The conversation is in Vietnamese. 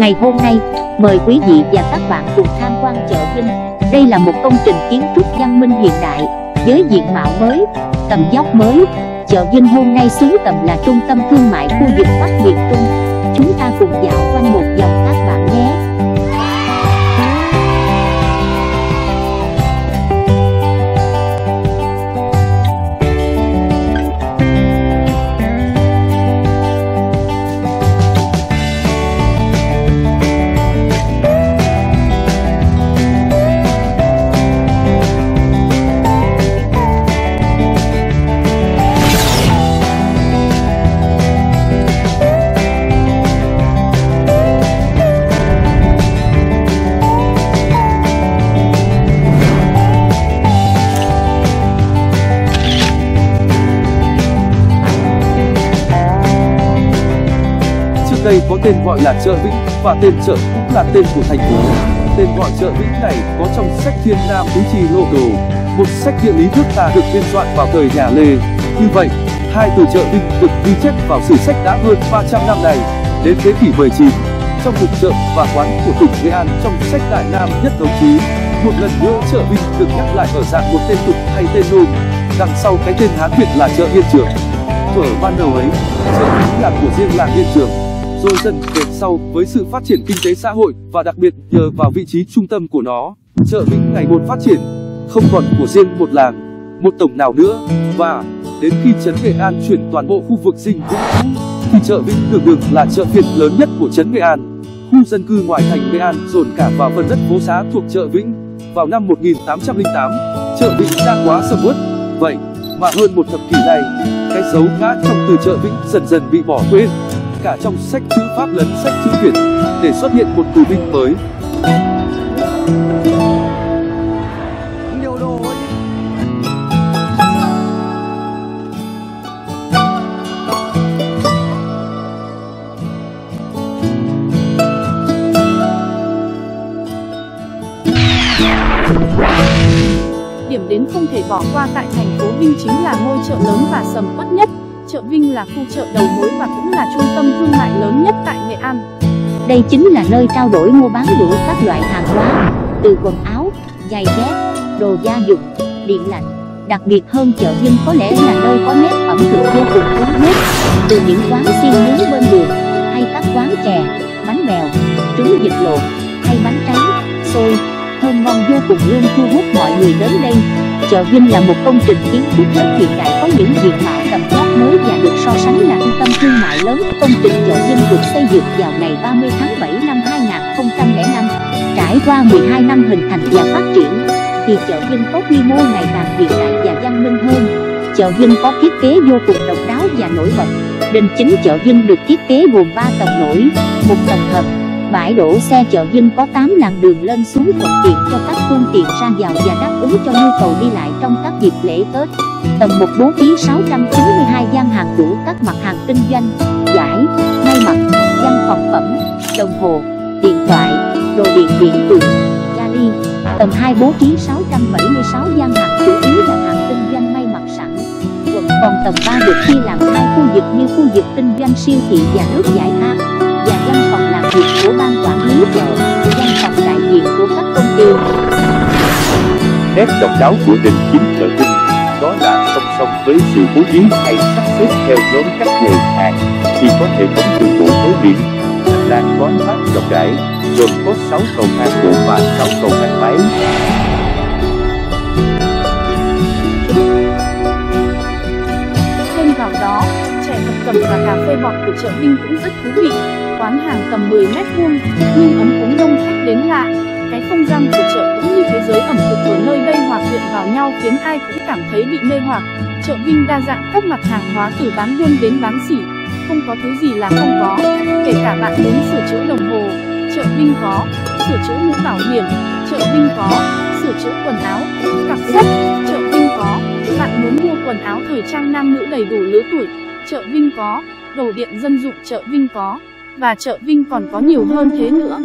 Ngày hôm nay, mời quý vị và các bạn cùng tham quan chợ Vinh. Đây là một công trình kiến trúc văn minh hiện đại, với diện mạo mới, tầm dốc mới. Chợ Vinh hôm nay xứng tầm là trung tâm thương mại khu vực Bắc miền Trung. Có tên gọi là chợ Vĩnh và tên chợ cũng là tên của thành phố. Tên gọi chợ Vĩnh này có trong sách Thiên Nam Tứ Trì Lộ Đồ, một sách địa lý nước ta được biên soạn vào thời nhà Lê. Như vậy, hai từ chợ vĩnh được ghi chép vào sử sách đã hơn 300 năm này. Đến thế kỷ 19, trong mục chợ và quán của tỉnh Nghệ An trong sách Đại Nam Nhất Thống Chí, một lần nữa chợ vĩnh được nhắc lại ở dạng một tên tục hay tên nôm. Đằng sau cái tên Hán Việt là chợ Yên Trường. Thuở ban đầu ấy, chợ Vĩnh là của riêng làng Yên Trường rồi dần về sau với sự phát triển kinh tế xã hội và đặc biệt nhờ vào vị trí trung tâm của nó, chợ vĩnh ngày một phát triển, không còn của riêng một làng, một tổng nào nữa. Và đến khi trấn nghệ an chuyển toàn bộ khu vực dinh vĩnh cũ, thì chợ vĩnh đường đường là chợ phiên lớn nhất của trấn nghệ an. Khu dân cư ngoài thành nghệ an dồn cả vào phần đất phố xá thuộc chợ vĩnh. Vào năm 1808 chợ vĩnh đã quá sầm uất. Vậy mà hơn một thập kỷ này, cái dấu ngã trong từ chợ vĩnh dần dần bị bỏ quên cả trong sách chữ pháp lẫn sách chữ việt để xuất hiện một tù vinh mới Điểm đến không thể bỏ qua tại thành phố Vinh chính là ngôi chợ lớn và sầm uất nhất. Chợ Vinh là khu chợ đầu mối và cũng là trung tâm thương mại lớn nhất tại Nghệ An. Đây chính là nơi trao đổi mua bán đủ các loại hàng hóa, từ quần áo, giày dép, đồ gia dụng, điện lạnh. Đặc biệt hơn chợ Vinh có lẽ là nơi có nét ẩm thực vô cùng cuốn hút, từ những quán xiên nướng bên đường, hay các quán chè, bánh bèo, trứng vịt lộn, hay bánh tráng, xôi, thơm ngon vô cùng luôn thu hút mọi người đến đây. Chợ Vinh là một công trình kiến trúc rất hiện đại có những diện mạo mới và được so sánh là trung tâm thương mại lớn. Công trình chợ dân được xây dựng vào ngày 30 tháng 7 năm 2005. Trải qua 12 năm hình thành và phát triển, thì chợ dân có quy mô ngày càng hiện đại và văn minh hơn. Chợ dân có thiết kế vô cùng độc đáo và nổi bật. Đền chính chợ dân được thiết kế gồm 3 tầng nổi, một tầng hầm, Bãi đổ xe chợ Vinh có 8 làn đường lên xuống thuận tiện cho các phương tiện ra vào và đáp ứng cho nhu cầu đi lại trong các dịp lễ Tết. Tầng 1 bố trí 692 gian hàng đủ các mặt hàng kinh doanh, giải, may mặc, văn phòng phẩm, đồng hồ, điện thoại, đồ điện điện tử, vali. Tầng 2 bố trí 676 gian hàng chủ yếu là hàng kinh doanh may mặc sẵn. Quận còn tầng 3 được chia làm hai khu vực như khu vực kinh doanh siêu thị và nước giải khát việc của ban quản lý chợ, văn phòng đại diện của các công ty. nét độc đáo của đình chính chợ Vinh đó là song song với sự bố trí hay sắp xếp theo nhóm các quầy hàng thì có hệ thống đường bộ nối liền hành lang thoáng mát rộng rãi gồm có 6 cầu thang bộ và 6 cầu thang máy Thêm vào đó, chè thập cẩm và cà phê bọt của chợ Vinh cũng rất thú vị. Quán hàng tầm 10 mét vuông, nhưng ấm cúng đông khách đến lạ. Cái không gian của chợ cũng như thế giới ẩm thực ở nơi đây hòa quyện vào nhau khiến ai cũng cảm thấy bị mê hoặc. Chợ Vinh đa dạng các mặt hàng hóa từ bán buôn đến bán sỉ, không có thứ gì là không có, kể cả bạn muốn sửa chữa đồng hồ, chợ Vinh có, sửa chữa mũ bảo hiểm, chợ Vinh có, sửa chữa quần áo, cặp sách, chợ Vinh có, bạn muốn mua quần áo thời trang nam nữ đầy đủ lứa tuổi, chợ Vinh có, đồ điện dân dụng chợ Vinh có, và chợ Vinh còn có nhiều hơn thế nữa.